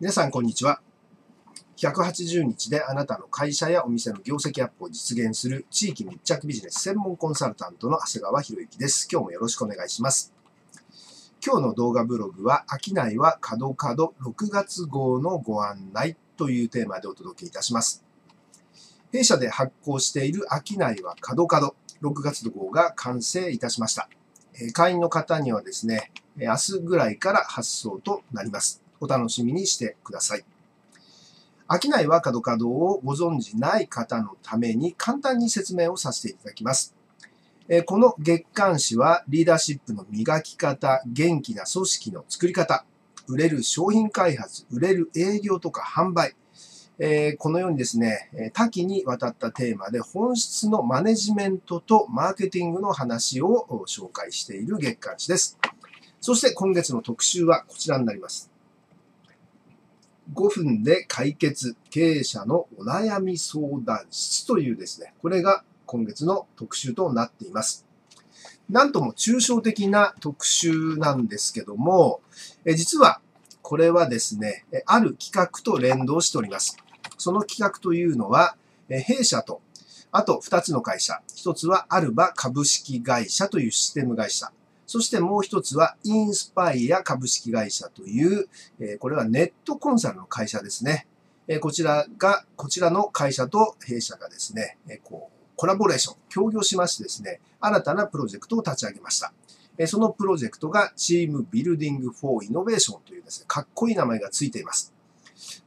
皆さん、こんにちは。180日であなたの会社やお店の業績アップを実現する地域密着ビジネス専門コンサルタントの長谷川博之です。今日もよろしくお願いします。今日の動画ブログは、商いは角角6月号のご案内というテーマでお届けいたします。弊社で発行している商いは角角6月号が完成いたしました。会員の方にはですね、明日ぐらいから発送となります。お楽しみにしてください。商いは角角をご存知ない方のために簡単に説明をさせていただきます。この月刊誌はリーダーシップの磨き方、元気な組織の作り方、売れる商品開発、売れる営業とか販売、このようにですね、多岐にわたったテーマで本質のマネジメントとマーケティングの話を紹介している月刊誌です。そして今月の特集はこちらになります。5分で解決経営者のお悩み相談室というですね、これが今月の特集となっています。なんとも抽象的な特集なんですけども、え実はこれはですね、ある企画と連動しております。その企画というのは、弊社と、あと2つの会社。1つはアルバ株式会社というシステム会社。そしてもう一つはインスパイア株式会社という、これはネットコンサルの会社ですね。こちらが、こちらの会社と弊社がですね、こうコラボレーション、協業しましてですね、新たなプロジェクトを立ち上げました。そのプロジェクトがチームビルディングフォーイノベーションというですね、かっこいい名前がついています。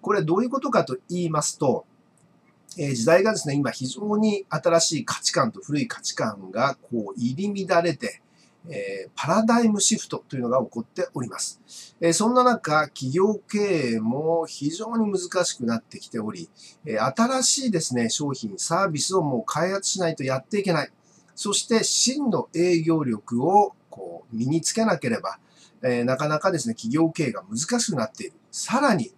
これどういうことかと言いますと、え時代がですね、今非常に新しい価値観と古い価値観がこう入り乱れて、えパラダイムシフトというのが起こっております。えそんな中、企業経営も非常に難しくなってきており、え新しいですね、商品、サービスをもう開発しないとやっていけない。そして真の営業力をこう身につけなければ、えなかなかですね、企業経営が難しくなっている。さらに、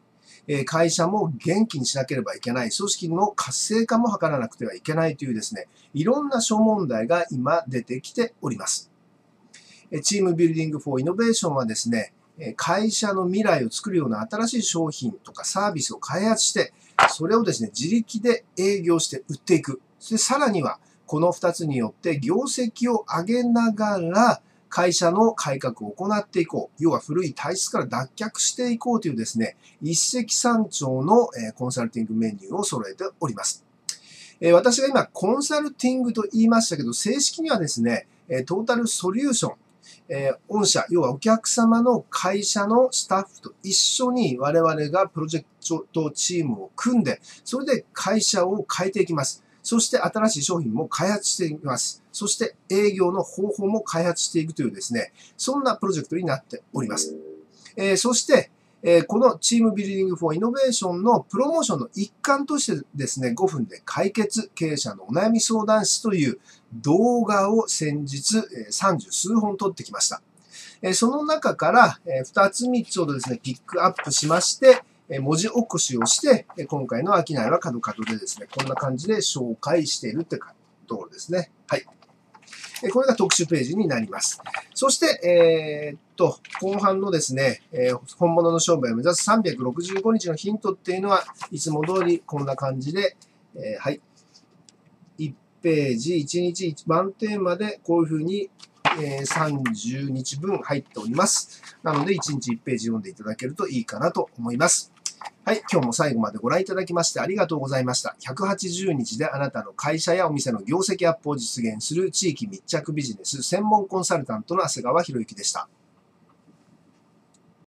え会社も元気にしなければいけない。組織の活性化も図らなくてはいけないというですね、いろんな諸問題が今出てきております。チームビルディングフォーイノベーションはですね、会社の未来を作るような新しい商品とかサービスを開発して、それをですね、自力で営業して売っていく。そさらには、この二つによって業績を上げながら、会社の改革を行っていこう。要は古い体質から脱却していこうというですね、一石三鳥のコンサルティングメニューを揃えております。私が今、コンサルティングと言いましたけど、正式にはですね、トータルソリューション、えー、御社、要はお客様の会社のスタッフと一緒に我々がプロジェクトチームを組んで、それで会社を変えていきます。そして新しい商品も開発していきます。そして営業の方法も開発していくというですね、そんなプロジェクトになっております。えー、そして、えこのチームビルディングフォーイノベーションのプロモーションの一環としてですね、5分で解決経営者のお悩み相談室という動画を先日30数本撮ってきました。えその中から2つ3つほどですね、ピックアップしまして、文字起こしをして、今回の商いは角角でですね、こんな感じで紹介しているってところですね。はい。これが特殊ページになります。そして、えー、っと、後半のですね、えー、本物の商売を目指す365日のヒントっていうのは、いつも通りこんな感じで、えー、はい。1ページ、1日1番テーマでこういうふうに、え30日分入っております。なので、1日1ページ読んでいただけるといいかなと思います。はい、今日も最後までご覧いただきましてありがとうございました。180日であなたの会社やお店の業績アップを実現する地域密着ビジネス専門コンサルタントの長谷川博之でした。